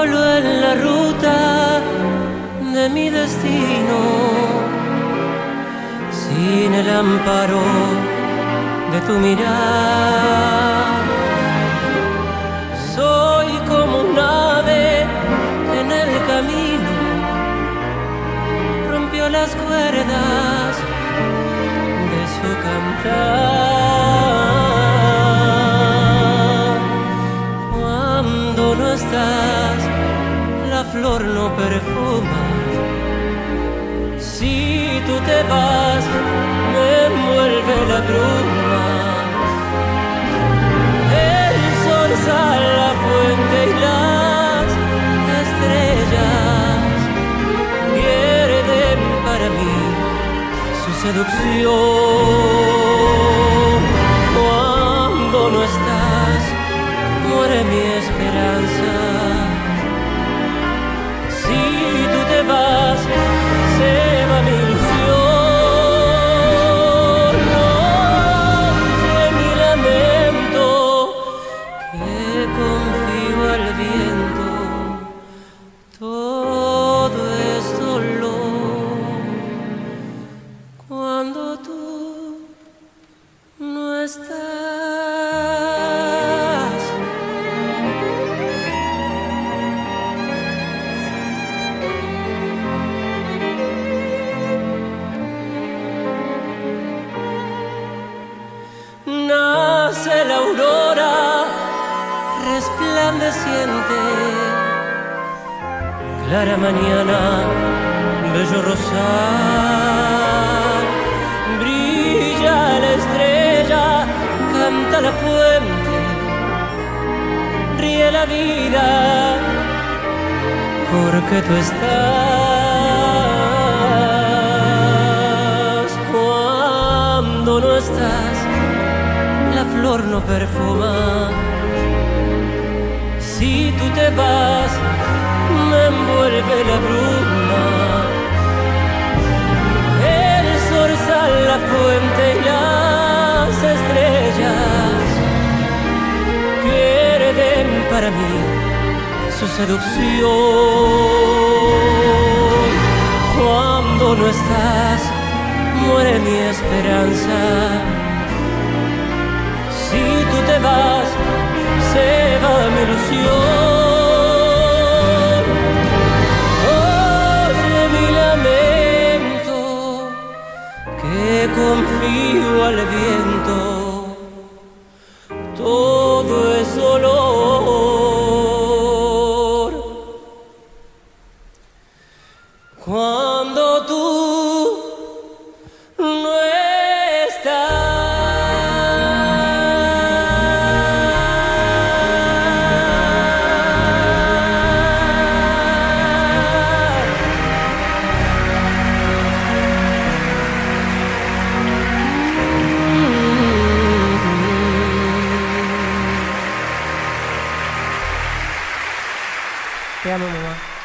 solo en la ruta de mi destino, sin el amparo de tu mirar. Soy como un ave que en el camino rompió las cuerdas de su cantar. Flor no perfuma. Si tú te vas, me envuelve la bruma. El sol sale la fuente y las estrellas pierden para mí su seducción. Clara mañana, bello rosal, vida, porque tú estás cuando no estás la flor no perfuma. Si tú te vas, me envuelve la bruma. Su seducción. Cuando no estás, muere mi esperanza. Si tú te vas, se va mi ilusión. Oye mi lamento, que confío al viento. 对呀，妈妈。